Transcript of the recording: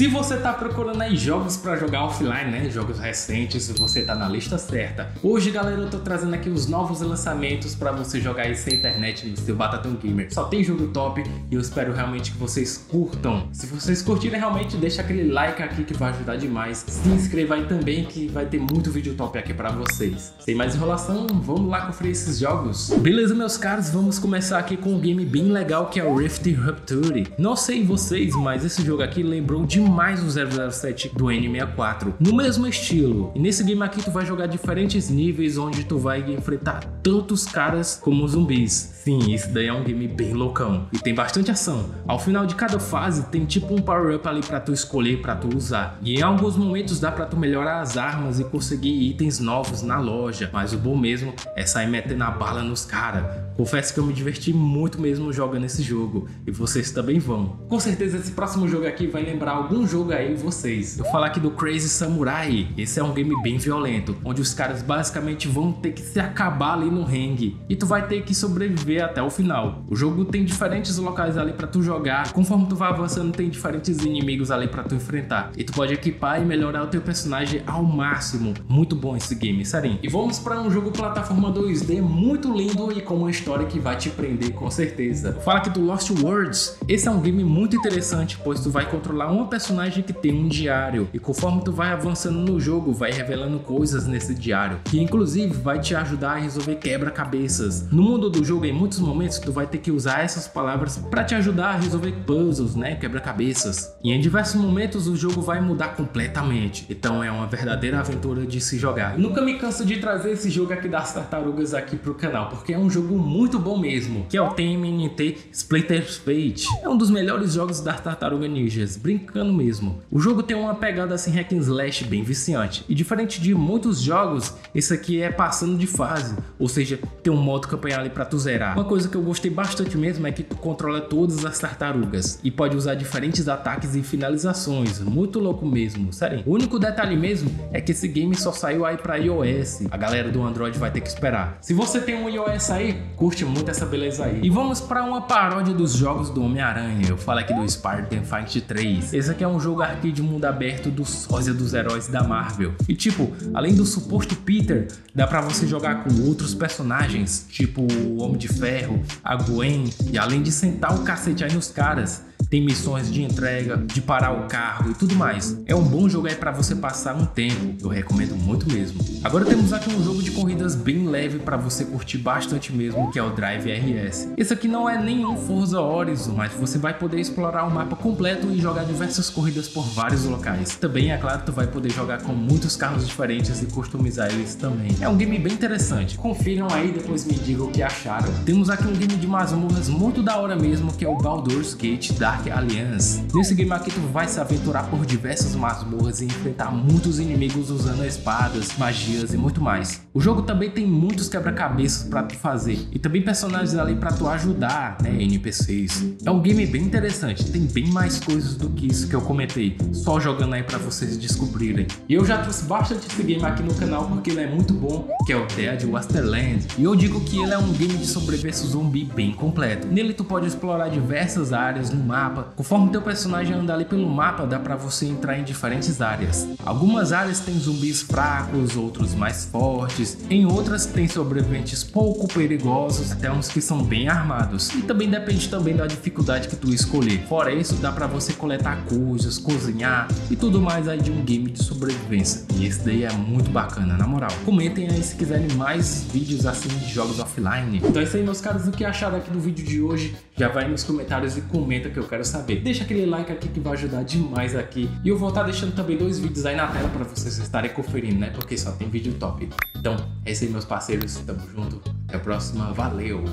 Se você tá procurando aí jogos para jogar offline, né, jogos recentes, você tá na lista certa. Hoje, galera, eu tô trazendo aqui os novos lançamentos para você jogar aí sem internet no seu Batatão Gamer. Só tem jogo top e eu espero realmente que vocês curtam. Se vocês curtirem realmente, deixa aquele like aqui que vai ajudar demais. Se inscreva aí também que vai ter muito vídeo top aqui para vocês. Sem mais enrolação, vamos lá conferir esses jogos. Beleza, meus caros, vamos começar aqui com um game bem legal que é o Rift Rupture. Não sei vocês, mas esse jogo aqui lembrou demais mais o 007 do N64, no mesmo estilo. E nesse game aqui tu vai jogar diferentes níveis onde tu vai enfrentar tantos caras como zumbis. Sim, isso daí é um game bem loucão e tem bastante ação. Ao final de cada fase tem tipo um power up ali para tu escolher para tu usar. E em alguns momentos dá para tu melhorar as armas e conseguir itens novos na loja, mas o bom mesmo é sair metendo a bala nos caras. Confesso que eu me diverti muito mesmo jogando esse jogo e vocês também vão. Com certeza esse próximo jogo aqui vai lembrar algum jogo aí vocês. Eu falar aqui do Crazy Samurai. Esse é um game bem violento, onde os caras basicamente vão ter que se acabar ali no ringue e tu vai ter que sobreviver ver até o final. O jogo tem diferentes locais ali para tu jogar, conforme tu vai avançando tem diferentes inimigos ali para tu enfrentar. E tu pode equipar e melhorar o teu personagem ao máximo. Muito bom esse game, sério. E vamos para um jogo plataforma 2D muito lindo e com uma história que vai te prender com certeza. Fala aqui do Lost Words. Esse é um game muito interessante, pois tu vai controlar uma personagem que tem um diário e conforme tu vai avançando no jogo, vai revelando coisas nesse diário, que inclusive vai te ajudar a resolver quebra-cabeças. No mundo do jogo é muitos momentos tu vai ter que usar essas palavras para te ajudar a resolver puzzles, né, quebra-cabeças. E em diversos momentos o jogo vai mudar completamente. Então é uma verdadeira aventura de se jogar. Nunca me canso de trazer esse jogo aqui das tartarugas aqui pro canal, porque é um jogo muito bom mesmo, que é o TMNT Splinter's Fate. É um dos melhores jogos das Tartaruga Ninjas, brincando mesmo. O jogo tem uma pegada assim hack and slash bem viciante. E diferente de muitos jogos, esse aqui é passando de fase, ou seja, tem um modo campanha ali para tu zerar uma coisa que eu gostei bastante mesmo é que tu controla todas as tartarugas e pode usar diferentes ataques e finalizações, muito louco mesmo, sério. O único detalhe mesmo é que esse game só saiu aí para iOS, a galera do Android vai ter que esperar. Se você tem um iOS aí, curte muito essa beleza aí. E vamos para uma paródia dos jogos do Homem-Aranha, eu falo aqui do Spider-Man Fight 3. Esse aqui é um jogo arcade mundo aberto do sósia dos heróis da Marvel. E tipo, além do suposto Peter, dá para você jogar com outros personagens, tipo o Homem de Ferro, a Gwen, e além de sentar o cacete aí nos caras, tem missões de entrega, de parar o carro e tudo mais. É um bom jogo aí para você passar um tempo, eu recomendo muito mesmo. Agora temos aqui um jogo de corridas bem leve para você curtir bastante mesmo, que é o Drive RS. Esse aqui não é nenhum Forza Horizon, mas você vai poder explorar o mapa completo e jogar diversas corridas por vários locais. Também, é claro, tu vai poder jogar com muitos carros diferentes e customizar eles também. É um game bem interessante. Confiram aí depois me digam o que acharam. Temos aqui um game de masmorras muito da hora mesmo, que é o Baldur's Gate Dark Dark Alliance. Nesse game aqui tu vai se aventurar por diversas masmorras e enfrentar muitos inimigos usando espadas, magias e muito mais. O jogo também tem muitos quebra-cabeças para tu fazer e também personagens ali para tu ajudar, né, NPCs. É um game bem interessante, tem bem mais coisas do que isso que eu comentei, só jogando aí para vocês descobrirem. E eu já trouxe bastante esse game aqui no canal porque ele é muito bom, que é o Dead Wasteland. E eu digo que ele é um game de sobrevivência zumbi bem completo. Nele tu pode explorar diversas áreas no mapa mapa. Conforme teu personagem anda ali pelo mapa, dá para você entrar em diferentes áreas. Algumas áreas têm zumbis fracos, outros mais fortes. Em outras tem sobreviventes pouco perigosos, até uns que são bem armados. E também depende também da dificuldade que tu escolher. Fora isso, dá para você coletar coisas, cozinhar e tudo mais aí de um game de sobrevivência. E esse daí é muito bacana, na moral. Comentem aí se quiserem mais vídeos assim de jogos offline. Então é isso aí, meus caros, o que acharam aqui do vídeo de hoje? Já vai nos comentários e comenta que eu quero quero saber. Deixa aquele like aqui que vai ajudar demais aqui. E eu vou estar deixando também dois vídeos aí na tela para vocês estarem conferindo, né? Porque só tem vídeo top. Então, é isso aí, meus parceiros. Tamo junto. Até a próxima. Valeu!